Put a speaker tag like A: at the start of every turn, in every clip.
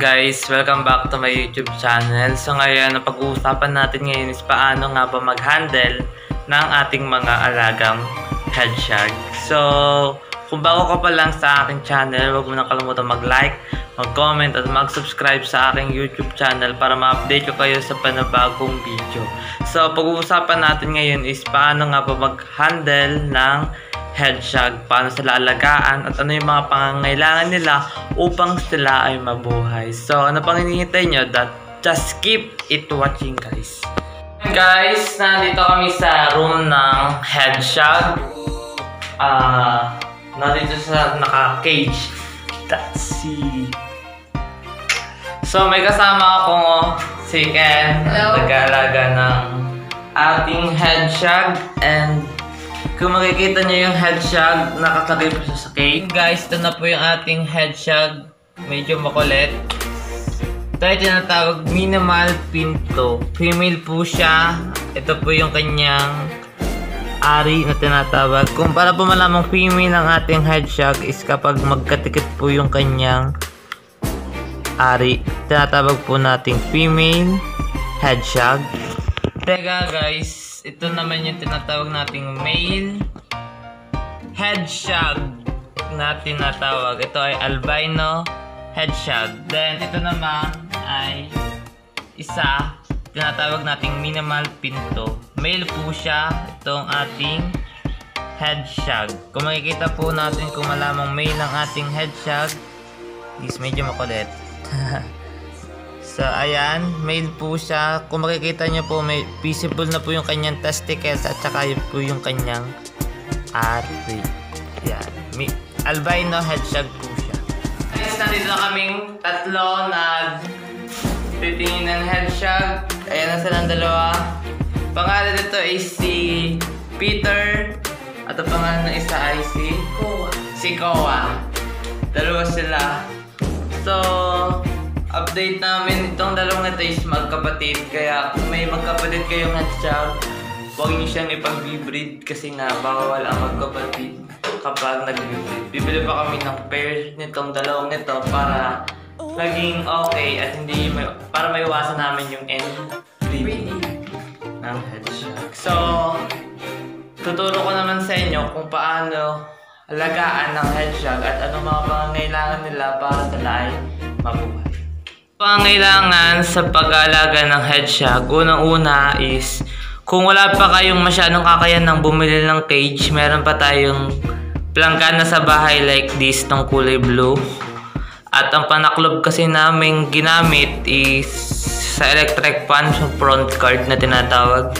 A: guys? Welcome back to my YouTube channel. So ngayon, ang pag-uusapan natin ngayon is paano nga ba mag-handle ng ating mga alagang hedgehog. So, kung bago ka pa lang sa aking channel, huwag mo na kalimutan mag-like, mag-comment at mag-subscribe sa aking YouTube channel para ma-update ko kayo sa panabagong video. So, pag-uusapan natin ngayon is paano nga ba mag-handle ng hedgehog, paano sila alagaan at ano yung mga pangangailangan nila upang sila ay mabuhay. So, ano pang hinihintay nyo? That, just keep it watching guys. Guys, nandito kami sa room ng hedgehog. Ah, nandito sa naka-cage. That's si... So, may kasama ako si Ken,
B: Hello.
A: nag-aalaga ng ating hedgehog and kung makikita niyo yung hedgehog, nakakagay po siya sa cake. Guys, ito na po yung ating hedgehog. Medyo makulit. Ito ay tinatawag minimal pinto. Female po siya. Ito po yung kanyang ari na tinatawag. Kung para po malamang female ang ating hedgehog is kapag magkatikit po yung kanyang ari. Tinatawag po nating female hedgehog. Teka guys, ito naman yung tinatawag nating male hedgehog na tinatawag. Ito ay albino hedgehog. Then ito naman ay isa tinatawag nating minimal pinto. Male po siya itong ating hedgehog. Kung makikita po natin kung malamang male ang ating hedgehog, is medyo makulit. So, ayan, male po siya. Kung makikita nyo po, may visible na po yung kanyang testicles at saka yun po yung kanyang ari. Yan. May, albino hedgehog po siya. Guys, nandito na kaming tatlo nag titingin ng hedgehog. Ayan na silang dalawa. Pangalan nito ay si Peter. At ang pangalan ng isa ay si
B: Koa.
A: si Koa. Dalawa sila. So, update namin itong dalawang ito is magkapatid. Kaya kung may magkapatid kayong hedgehog, huwag niyo siyang ipag-breed kasi nga bawal ang magkapatid kapag nag-breed. Bibili pa kami ng pair nitong dalawang ito para maging okay at hindi may, para maiwasan namin yung inbreeding ng hedgehog. So, tuturo ko naman sa inyo kung paano alagaan ng hedgehog at anong mga pangangailangan nila para sila ay mabuhay. Pangailangan sa pag-aalaga ng hedgehog, unang-una is kung wala pa kayong masyadong kakayan ng bumili ng cage, meron pa tayong planggana sa bahay like this, tong kulay blue. At ang panaklob kasi namin ginamit is sa electric fan, front card na tinatawag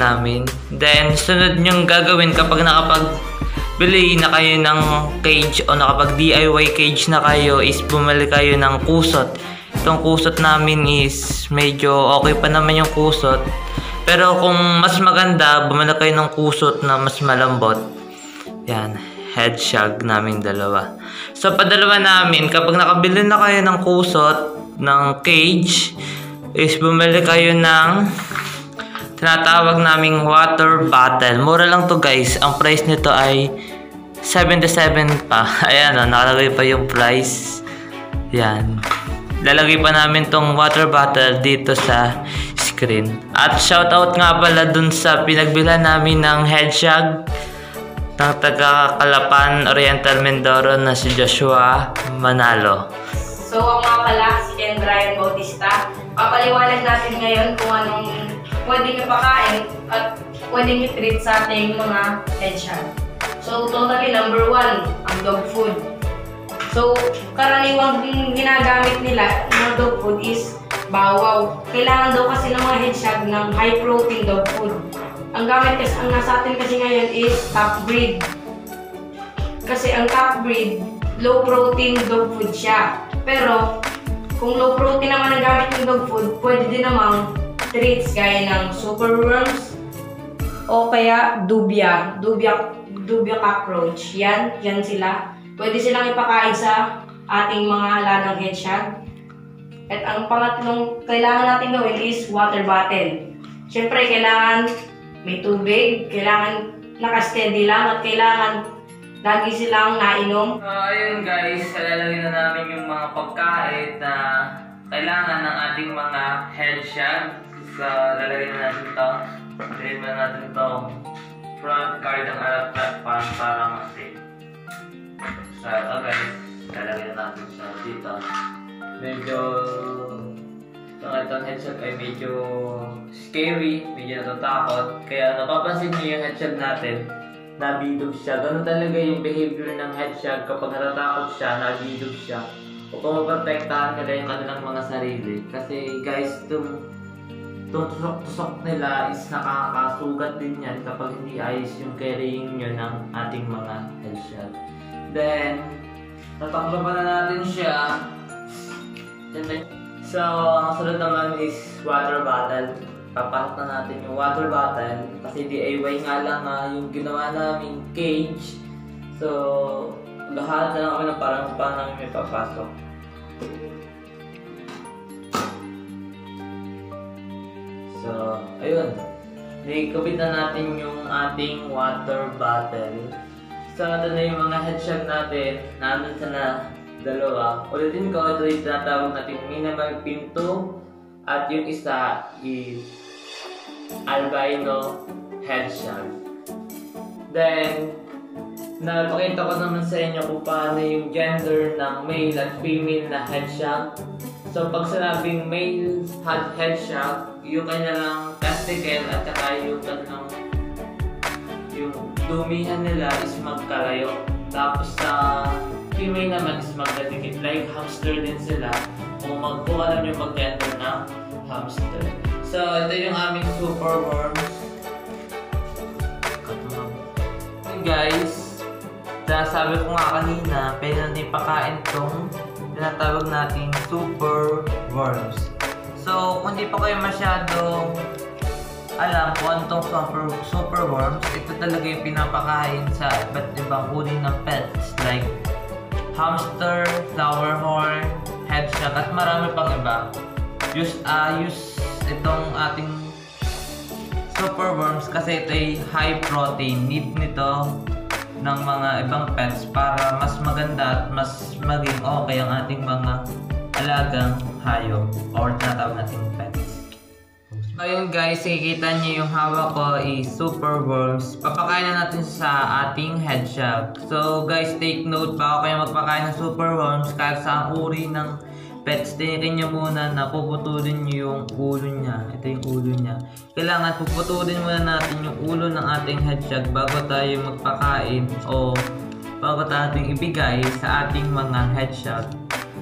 A: namin. Then, sunod nyong gagawin kapag nakapag bili na kayo ng cage o nakapag DIY cage na kayo is bumili kayo ng kusot. Itong kusot namin is medyo okay pa naman yung kusot. Pero kung mas maganda, bumili kayo ng kusot na mas malambot. Yan, hedgehog namin dalawa. So, padalawa namin, kapag nakabili na kayo ng kusot, ng cage, is bumili kayo ng tinatawag naming water bottle. Mura lang to guys. Ang price nito ay 77 pa. Ayan o, nakalagay pa yung price. Yan. Lalagay pa namin tong water bottle dito sa screen. At shoutout nga pala dun sa pinagbilan namin ng hedgehog ng taga Kalapan Oriental Mindoro na si Joshua Manalo.
B: So, ako nga pala, si Ken Ryan Bautista. Papaliwanag natin ngayon kung anong pwede nyo pakain at pwede nyo treat sa ating mga hedgehog. So, totally number one, ang dog food. So, karaniwang ginagamit nila ng dog food is bawaw. Kailangan daw kasi ng mga hedgehog ng high protein dog food. Ang gamit kasi, ang nasa atin kasi ngayon is top breed. Kasi ang top breed, low protein dog food siya. Pero, kung low protein naman ang gamit ng dog food, pwede din namang treats gaya ng superworms o kaya dubia, dubia, dubia cockroach. Yan, yan sila. Pwede silang ipakain sa ating mga alagang hedgehog. At ang pangatlong kailangan natin gawin is water bottle. Siyempre, kailangan may tubig, kailangan naka-steady lang, at kailangan lagi silang nainom.
A: So, ayun guys, lalagyan na namin yung mga pagkain na kailangan ng ating mga head shag. So, lalagyan na natin to. Lalagyan na natin to front card ng harap na parang parang kasi. So, ito guys, lalagyan na natin siya dito. Medyo itong itong headshot ay medyo scary, medyo natatakot. Kaya napapansin niyo yung headshot natin, nabidog siya. Ganun talaga yung behavior ng headshot kapag natatakot siya, nabidog siya. Upang maprotektahan nila yung kanilang mga sarili. Kasi guys, itong, tusok-tusok nila is nakakasugat din yan kapag hindi ayos yung carrying nyo ng ating mga headshot. Then, tatakbo pa na natin siya. So, ang sunod naman is water bottle. Papasok na natin yung water bottle kasi DIY nga lang nga yung ginawa namin cage. So, lahat na lang kami ng parang paano namin may papasok. So, ayun. Nakikabit na natin yung ating water bottle. So, ito na yung mga headshot natin. Nandun sa na dalawa. Ulitin ko, ito yung tinatawag natin minimal pinto. At yung isa is albino headshot. Then, napakita ko naman sa inyo kung paano yung gender ng male at female na headshot. So, pag sinabing male had headshot, yung kanilang testicle at saka yung kanilang yung dumihan nila is magkalayo. Tapos sa female naman is magdadikit. Like hamster din sila. Kung mag kung alam nyo mag-gender ng hamster. So, ito yung aming super worms. Hey guys, sabi ko nga kanina, pwede natin ipakain tong tinatawag nating super worms. So, kung di pa kayo masyadong alam kung ano tong super, super worms, ito talaga yung pinapakain sa iba't ibang uri ng pets like hamster, flower horn, headshot, at marami pang iba. Use, uh, use itong ating super worms kasi ito ay high protein. Need nito ng mga ibang pets para mas maganda at mas maging okay ang ating mga alagang hayop or tinatawag nating pets. Ngayon guys, nakikita niyo yung hawak ko is super worms. Papakain na natin sa ating headshot. So guys, take note bago kayo magpakain ng super worms kahit sa uri ng pets, tinitin niyo muna na puputulin niyo yung ulo niya. Ito yung ulo niya. Kailangan puputulin muna natin yung ulo ng ating headshot bago tayo magpakain o bago natin ibigay sa ating mga headshot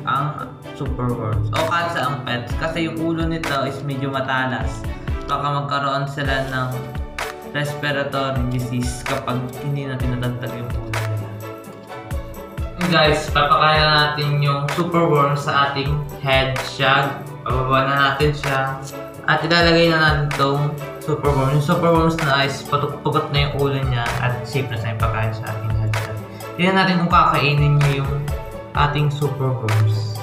A: ang super worms o kahit sa ang pets. Kasi yung ulo nito is medyo matalas. Baka magkaroon sila ng respiratory disease kapag hindi natin natatag yung ulo nila. Guys papakain na natin yung super worms sa ating head shag bababa na natin siya. At ilalagay na natin itong super worm. Yung super worms na is patukpugot na yung ulo niya at safe na sa pagkain sa ating head. Shag tignan natin kung kakainin niya yung ating super worms.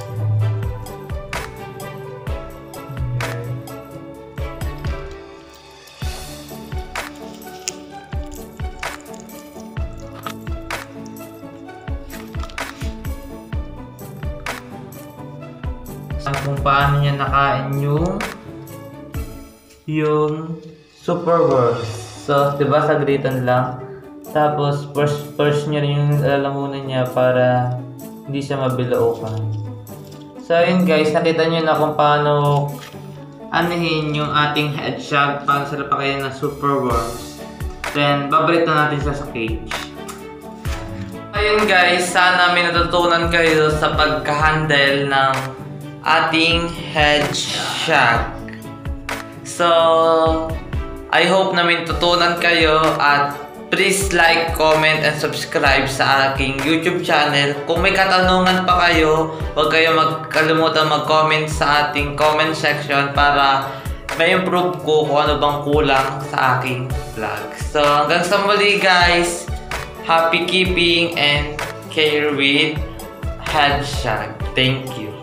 A: Kung paano niya nakain yung yung super worms. So, di ba, sagritan lang. Tapos, first, first niya rin yung lalamunan niya para hindi siya mabilaukan. So, yun guys, nakita niyo na kung paano anuhin yung ating head shag para sa napakain ng super worms. Then, babalik na natin sa cage. Ayun guys, sana may natutunan kayo sa pagka-handle ng ating head. So, I hope na may tutunan kayo at please like, comment, and subscribe sa aking YouTube channel. Kung may katanungan pa kayo, huwag kayo magkalimutan mag-comment sa ating comment section para may improve ko kung ano bang kulang sa aking vlog. So, hanggang sa muli guys, happy keeping and care with Headshot. Thank you.